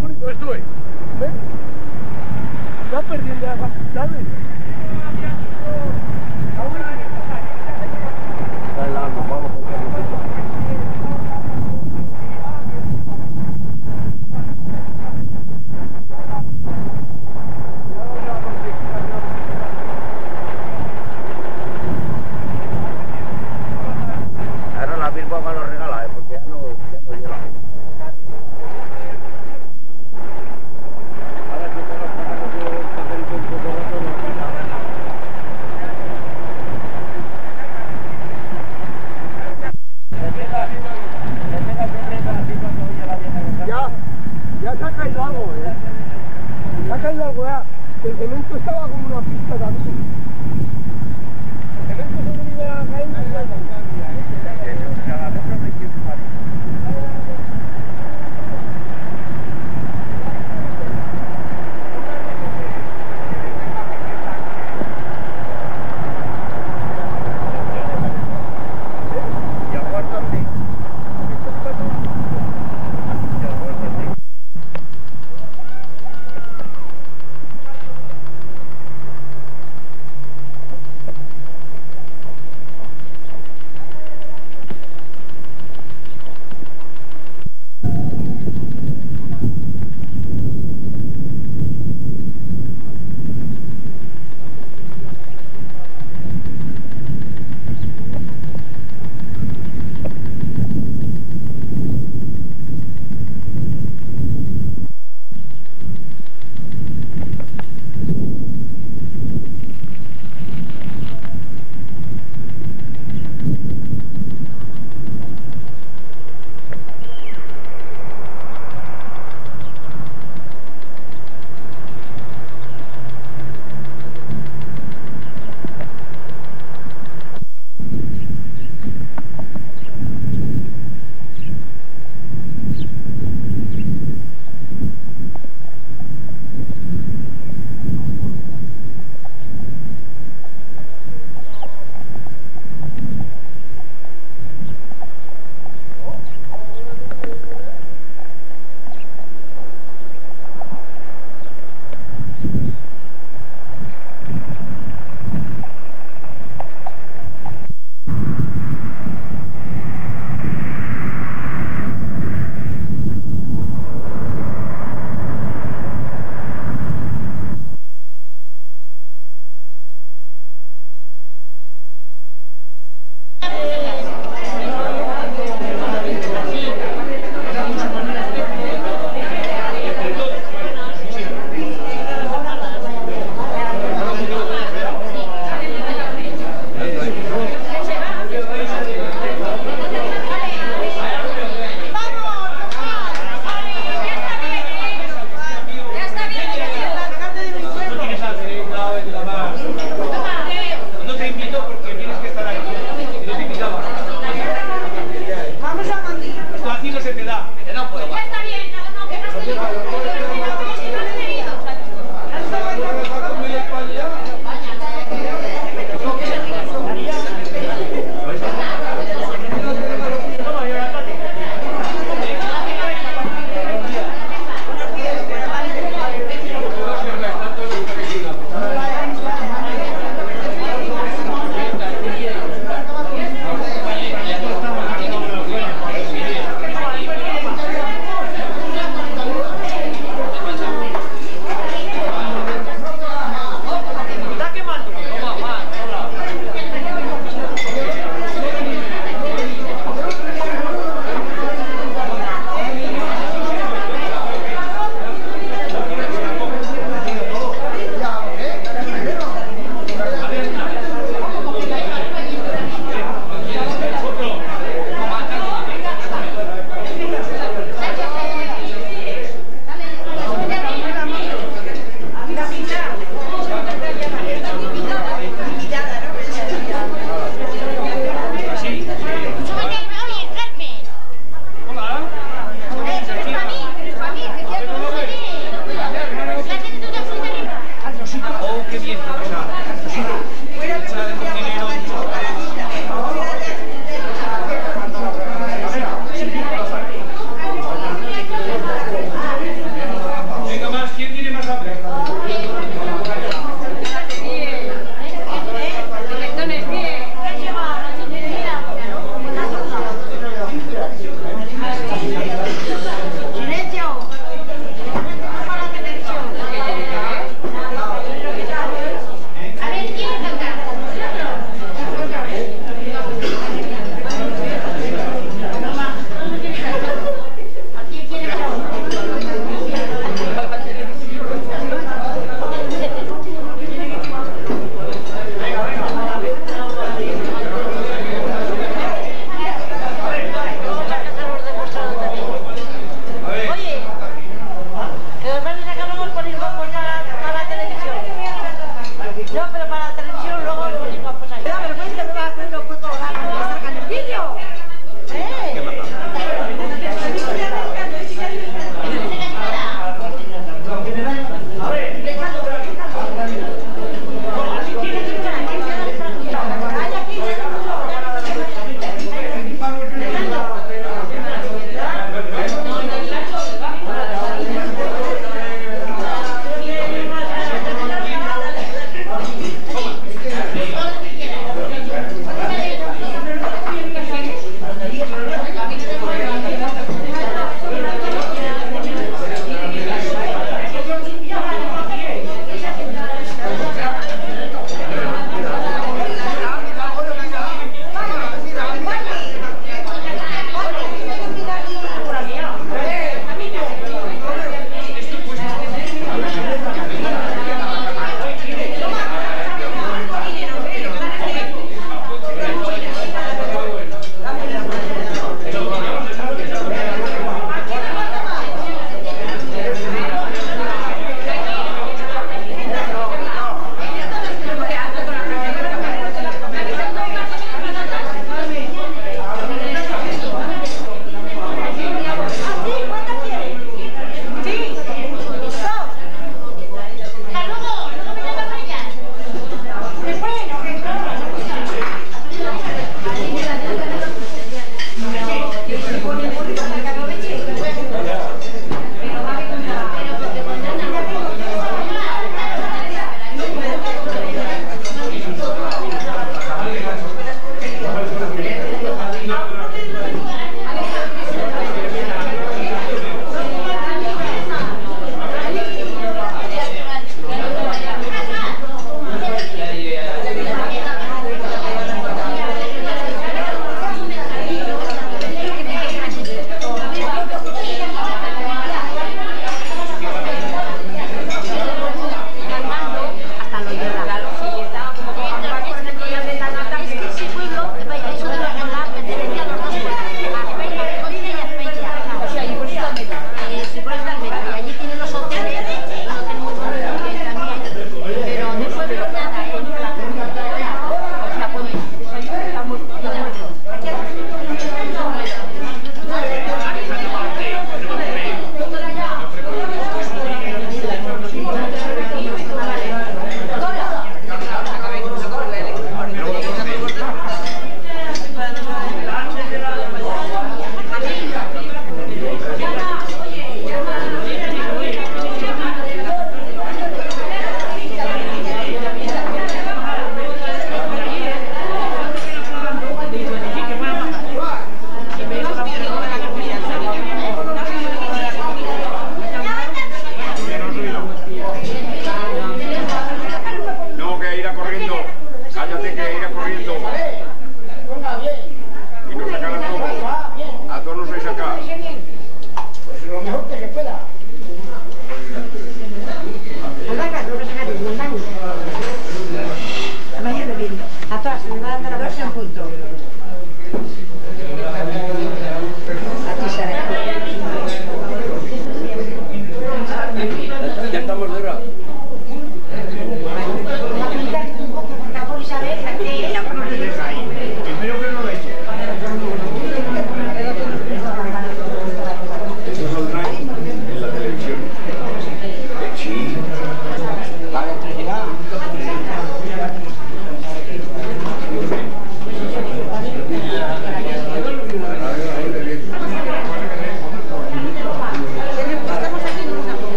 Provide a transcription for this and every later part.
bonito. ¿Ves? Está perdiendo la facultades.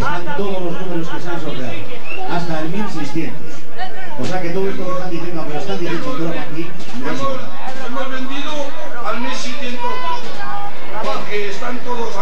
Están todos los números que se han sorteado, hasta el 1600. O sea que todo esto que están diciendo, aunque lo están diciendo todo aquí, no es hemos vendido al 1600 porque están todos